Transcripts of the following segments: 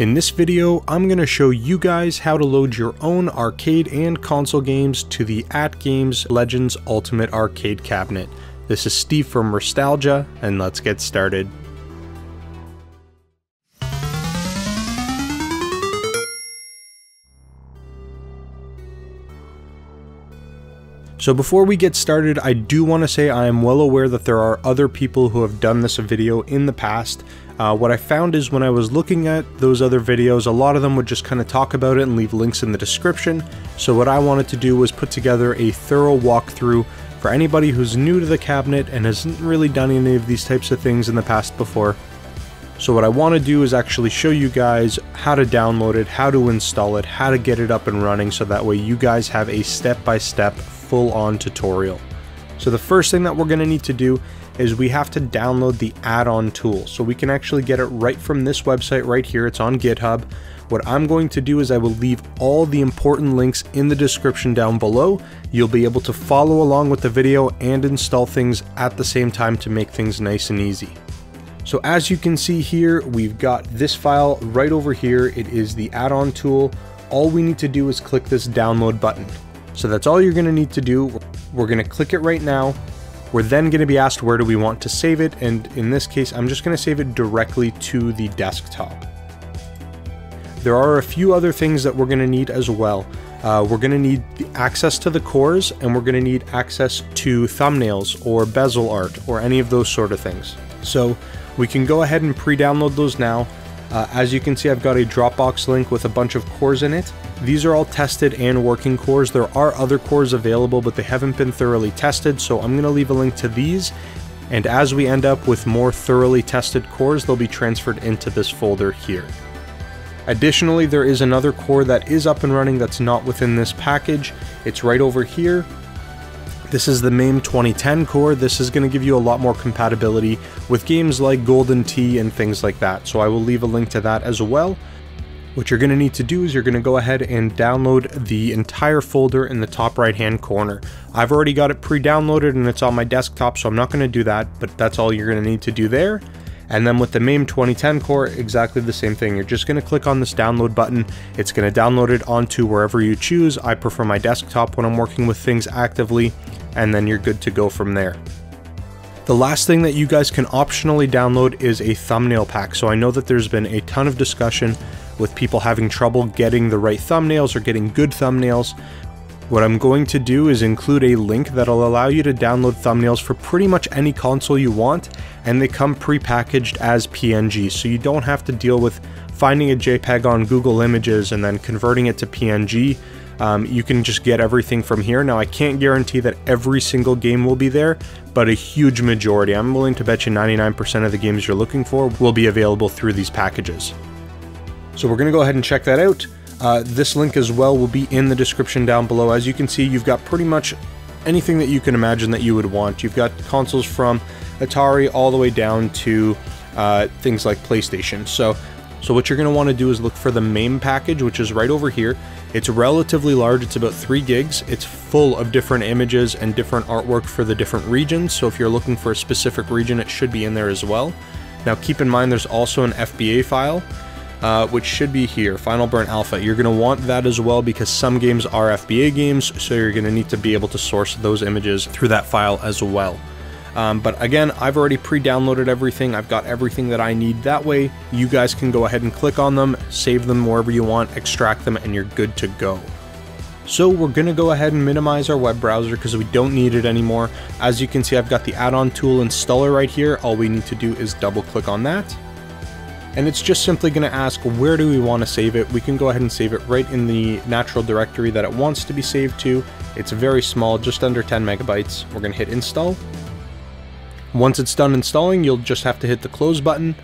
In this video, I'm going to show you guys how to load your own arcade and console games to the AtGames Legends Ultimate Arcade Cabinet. This is Steve from Restalgia, and let's get started. So before we get started, I do want to say I am well aware that there are other people who have done this video in the past. Uh, what I found is when I was looking at those other videos, a lot of them would just kind of talk about it and leave links in the description. So what I wanted to do was put together a thorough walkthrough for anybody who's new to the cabinet and hasn't really done any of these types of things in the past before. So what I want to do is actually show you guys how to download it, how to install it, how to get it up and running so that way you guys have a step-by-step full-on tutorial. So the first thing that we're going to need to do is we have to download the add-on tool. So we can actually get it right from this website right here. It's on GitHub. What I'm going to do is I will leave all the important links in the description down below. You'll be able to follow along with the video and install things at the same time to make things nice and easy. So as you can see here, we've got this file right over here. It is the add-on tool. All we need to do is click this download button. So that's all you're gonna need to do. We're gonna click it right now. We're then gonna be asked where do we want to save it. And in this case, I'm just gonna save it directly to the desktop. There are a few other things that we're gonna need as well. Uh, we're going to need access to the cores and we're going to need access to thumbnails or bezel art or any of those sort of things. So we can go ahead and pre-download those now. Uh, as you can see, I've got a Dropbox link with a bunch of cores in it. These are all tested and working cores. There are other cores available, but they haven't been thoroughly tested, so I'm going to leave a link to these. And as we end up with more thoroughly tested cores, they'll be transferred into this folder here. Additionally, there is another core that is up and running that's not within this package. It's right over here. This is the MAME 2010 core. This is going to give you a lot more compatibility with games like Golden Tee and things like that. So I will leave a link to that as well. What you're going to need to do is you're going to go ahead and download the entire folder in the top right hand corner. I've already got it pre-downloaded and it's on my desktop so I'm not going to do that, but that's all you're going to need to do there. And then with the MAME 2010 core, exactly the same thing. You're just going to click on this download button. It's going to download it onto wherever you choose. I prefer my desktop when I'm working with things actively, and then you're good to go from there. The last thing that you guys can optionally download is a thumbnail pack. So I know that there's been a ton of discussion with people having trouble getting the right thumbnails or getting good thumbnails. What I'm going to do is include a link that'll allow you to download thumbnails for pretty much any console you want, and they come pre-packaged as PNG, so you don't have to deal with finding a JPEG on Google Images and then converting it to PNG. Um, you can just get everything from here. Now, I can't guarantee that every single game will be there, but a huge majority, I'm willing to bet you 99% of the games you're looking for will be available through these packages. So we're going to go ahead and check that out. Uh, this link as well will be in the description down below. As you can see, you've got pretty much anything that you can imagine that you would want. You've got consoles from Atari all the way down to uh, things like PlayStation. So, so what you're going to want to do is look for the MAME package, which is right over here. It's relatively large. It's about three gigs. It's full of different images and different artwork for the different regions. So if you're looking for a specific region, it should be in there as well. Now keep in mind, there's also an FBA file uh, which should be here, Final Burn Alpha. You're to want that as well because some games are FBA games, so you're to need to be able to source those images through that file as well. Um, but again, I've already pre-downloaded everything. I've got everything that I need. That way, you guys can go ahead and click on them, save them wherever you want, extract them, and you're good to go. So we're to go ahead and minimize our web browser because we don't need it anymore. As you can see, I've got the add-on tool installer right here. All we need to do is double click on that and it's just simply going to ask where do we want to save it. We can go ahead and save it right in the natural directory that it wants to be saved to. It's very small, just under 10 megabytes. We're going to hit install. Once it's done installing, you'll just have to hit the close button.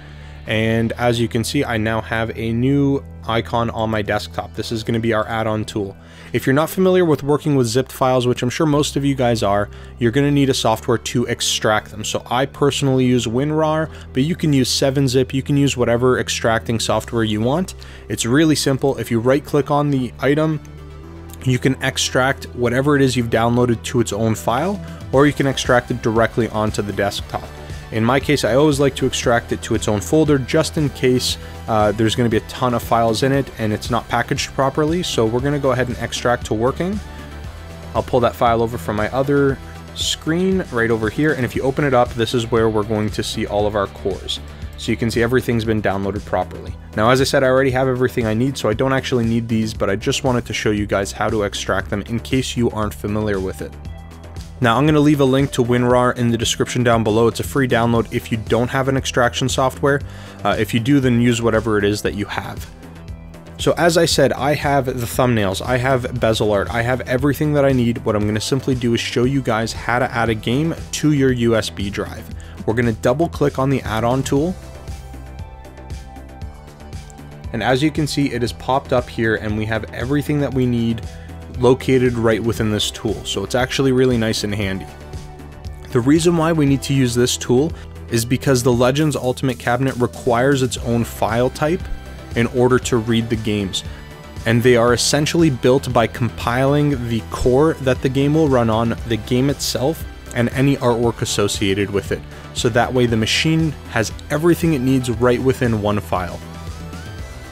And as you can see, I now have a new icon on my desktop. This is going to be our add-on tool. If you're not familiar with working with zipped files, which I'm sure most of you guys are, you're going to need a software to extract them. So I personally use WinRAR, but you can use 7-zip, you can use whatever extracting software you want. It's really simple. If you right click on the item, you can extract whatever it is you've downloaded to its own file, or you can extract it directly onto the desktop. In my case, I always like to extract it to its own folder just in case uh, there's going to be a ton of files in it and it's not packaged properly. So we're going to go ahead and extract to working. I'll pull that file over from my other screen right over here. And if you open it up, this is where we're going to see all of our cores. So you can see everything's been downloaded properly. Now, as I said, I already have everything I need, so I don't actually need these, but I just wanted to show you guys how to extract them in case you aren't familiar with it. Now, I'm going to leave a link to WinRAR in the description down below. It's a free download if you don't have an extraction software. Uh, if you do, then use whatever it is that you have. So as I said, I have the thumbnails, I have bezel art, I have everything that I need. What I'm going to simply do is show you guys how to add a game to your USB drive. We're going to double click on the add-on tool. And as you can see, it has popped up here and we have everything that we need located right within this tool. So it's actually really nice and handy. The reason why we need to use this tool is because the Legends Ultimate Cabinet requires its own file type in order to read the games. And they are essentially built by compiling the core that the game will run on, the game itself, and any artwork associated with it. So that way the machine has everything it needs right within one file.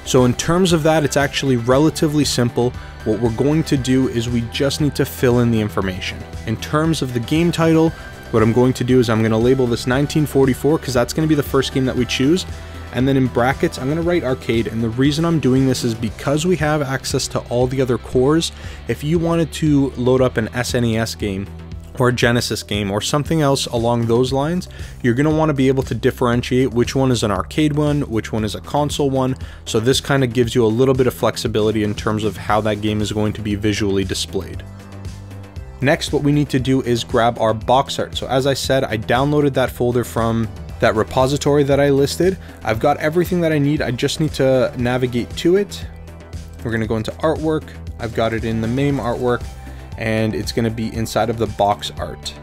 So in terms of that, it's actually relatively simple. What we're going to do is we just need to fill in the information. In terms of the game title, what I'm going to do is I'm going to label this 1944 because that's going to be the first game that we choose. And then in brackets, I'm going to write arcade. And the reason I'm doing this is because we have access to all the other cores. If you wanted to load up an SNES game, or a Genesis game or something else along those lines, you're going to want to be able to differentiate which one is an arcade one, which one is a console one. So this kind of gives you a little bit of flexibility in terms of how that game is going to be visually displayed. Next, what we need to do is grab our box art. So as I said, I downloaded that folder from that repository that I listed. I've got everything that I need. I just need to navigate to it. We're going to go into artwork. I've got it in the MAME artwork and it's going to be inside of the box art.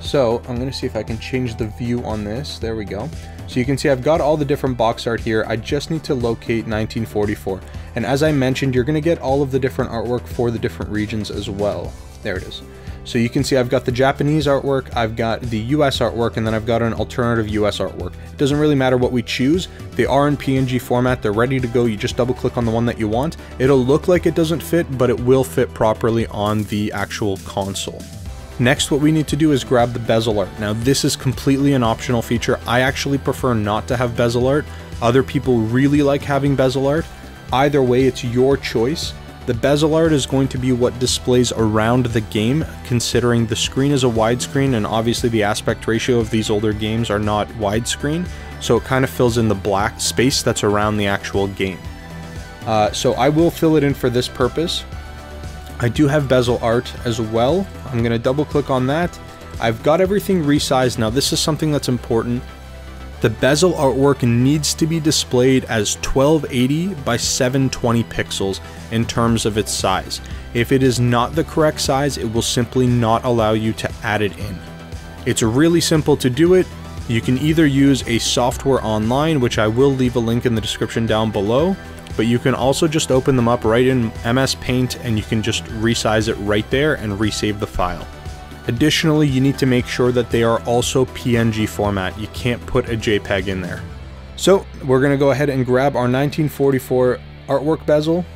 So I'm going to see if I can change the view on this. There we go. So you can see I've got all the different box art here. I just need to locate 1944. And as I mentioned, you're going to get all of the different artwork for the different regions as well. There it is. So you can see I've got the Japanese artwork, I've got the US artwork, and then I've got an alternative US artwork. It doesn't really matter what we choose. They are in PNG format, they're ready to go. You just double click on the one that you want. It'll look like it doesn't fit, but it will fit properly on the actual console. Next, what we need to do is grab the bezel art. Now, this is completely an optional feature. I actually prefer not to have bezel art. Other people really like having bezel art. Either way, it's your choice. The bezel art is going to be what displays around the game, considering the screen is a widescreen and obviously the aspect ratio of these older games are not widescreen, so it kind of fills in the black space that's around the actual game. Uh, so I will fill it in for this purpose. I do have bezel art as well. I'm going to double click on that. I've got everything resized. Now this is something that's important. The bezel artwork needs to be displayed as 1280 by 720 pixels in terms of its size. If it is not the correct size, it will simply not allow you to add it in. It's really simple to do it. You can either use a software online, which I will leave a link in the description down below, but you can also just open them up right in MS Paint and you can just resize it right there and resave the file. Additionally, you need to make sure that they are also PNG format. You can't put a JPEG in there. So we're to go ahead and grab our 1944 artwork bezel.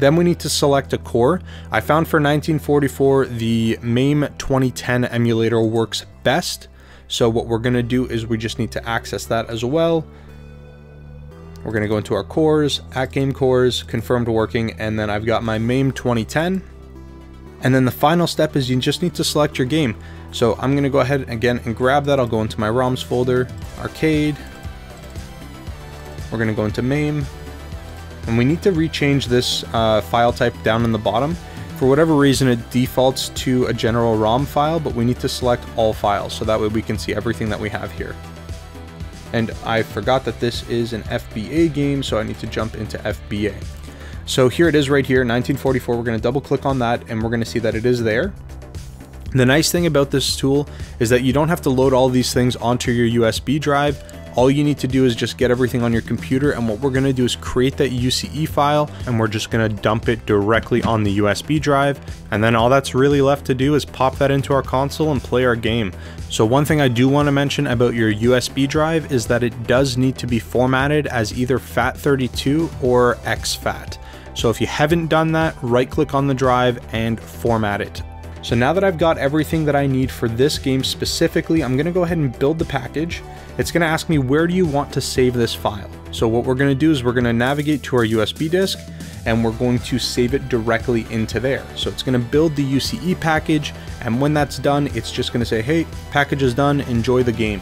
Then we need to select a core. I found for 1944 the MAME 2010 emulator works best. So what we're to do is we just need to access that as well. We're to go into our cores, at game cores, confirmed working, and then I've got my MAME 2010. And then the final step is you just need to select your game. So I'm to go ahead again and grab that. I'll go into my ROMs folder, arcade. We're to go into MAME. And we need to rechange this uh, file type down in the bottom. For whatever reason, it defaults to a general ROM file, but we need to select all files. So that way we can see everything that we have here. And I forgot that this is an FBA game, so I need to jump into FBA. So here it is right here, 1944. We're going to double click on that and we're going to see that it is there. The nice thing about this tool is that you don't have to load all these things onto your USB drive. all you need to do is just get everything on your computer and what we're going to do is create that UCE file and we're just going to dump it directly on the USB drive and then all that's really left to do is pop that into our console and play our game. So one thing I do want to mention about your USB drive is that it does need to be formatted as either FAT32 or exFAT. So if you haven't done that, right click on the drive and format it. So now that I've got everything that I need for this game specifically, I'm gonna go ahead and build the package. It's gonna ask me where do you want to save this file? So what we're gonna do is we're gonna navigate to our USB disk and we're going to save it directly into there. So it's gonna build the UCE package and when that's done, it's just gonna say, hey, package is done, enjoy the game.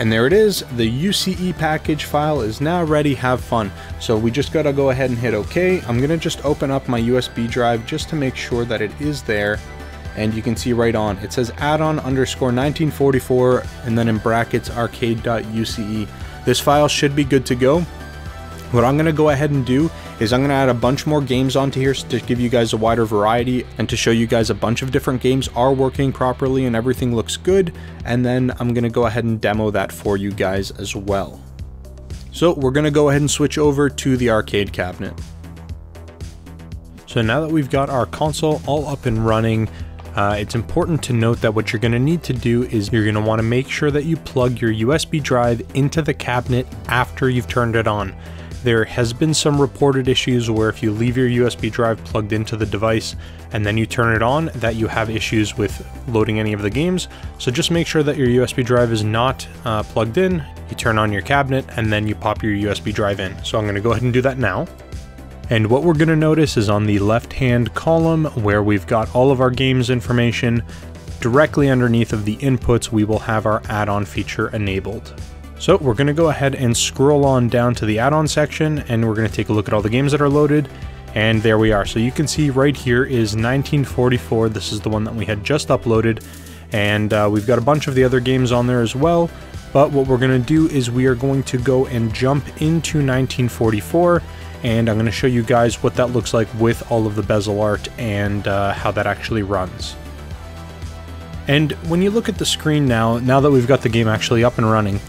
And there it is, the UCE package file is now ready, have fun. So we just gotta go ahead and hit OK. I'm gonna just open up my USB drive just to make sure that it is there. And you can see right on, it says add-on underscore 1944 and then in brackets arcade.uce. This file should be good to go. What I'm gonna go ahead and do is I'm gonna add a bunch more games onto here to give you guys a wider variety and to show you guys a bunch of different games are working properly and everything looks good. And then I'm gonna go ahead and demo that for you guys as well. So we're gonna go ahead and switch over to the arcade cabinet. So now that we've got our console all up and running, uh, it's important to note that what you're going to need to do is you're going to want to make sure that you plug your USB drive into the cabinet after you've turned it on. There has been some reported issues where if you leave your USB drive plugged into the device and then you turn it on, that you have issues with loading any of the games. So just make sure that your USB drive is not uh, plugged in, you turn on your cabinet, and then you pop your USB drive in. So I'm gonna go ahead and do that now. And what we're gonna notice is on the left-hand column where we've got all of our games information, directly underneath of the inputs, we will have our add-on feature enabled. So we're going to go ahead and scroll on down to the add-on section and we're going to take a look at all the games that are loaded. And there we are. So you can see right here is 1944. This is the one that we had just uploaded. And uh, we've got a bunch of the other games on there as well. But what we're going to do is we are going to go and jump into 1944 and I'm going to show you guys what that looks like with all of the bezel art and uh, how that actually runs. And when you look at the screen now, now that we've got the game actually up and running,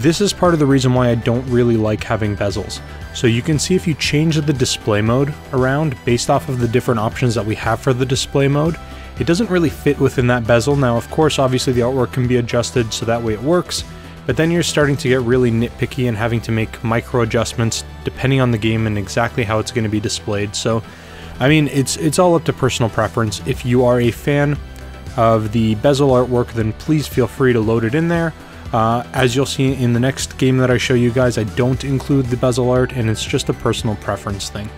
this is part of the reason why I don't really like having bezels. So you can see if you change the display mode around based off of the different options that we have for the display mode, it doesn't really fit within that bezel. Now, of course, obviously the artwork can be adjusted so that way it works, but then you're starting to get really nitpicky and having to make micro adjustments depending on the game and exactly how it's going to be displayed. So, I mean, it's it's all up to personal preference. If you are a fan of the bezel artwork, then please feel free to load it in there. Uh, as you'll see in the next game that I show you guys, I don't include the bezel art and it's just a personal preference thing.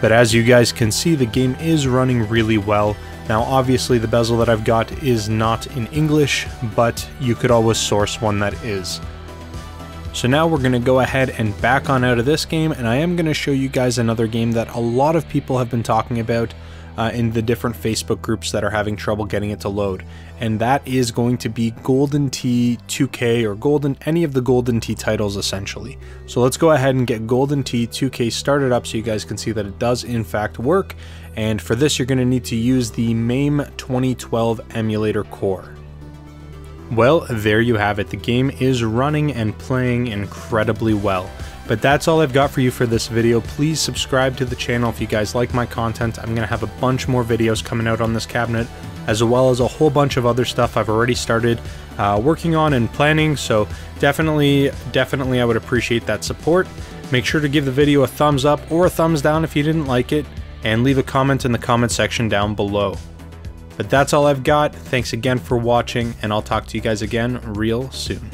But as you guys can see, the game is running really well. Now obviously the bezel that I've got is not in English, but you could always source one that is. So now we're going to go ahead and back on out of this game, and I am going to show you guys another game that a lot of people have been talking about, uh, in the different Facebook groups that are having trouble getting it to load. And that is going to be Golden Tee 2K or Golden, any of the Golden Tee titles essentially. So let's go ahead and get Golden Tee 2K started up so you guys can see that it does in fact work. And for this, you're going to need to use the MAME 2012 emulator core. Well, there you have it. The game is running and playing incredibly well. But that's all I've got for you for this video. Please subscribe to the channel if you guys like my content. I'm going to have a bunch more videos coming out on this cabinet, as well as a whole bunch of other stuff I've already started uh, working on and planning. So definitely, definitely I would appreciate that support. Make sure to give the video a thumbs up or a thumbs down if you didn't like it, and leave a comment in the comment section down below. But that's all I've got. Thanks again for watching, and I'll talk to you guys again real soon.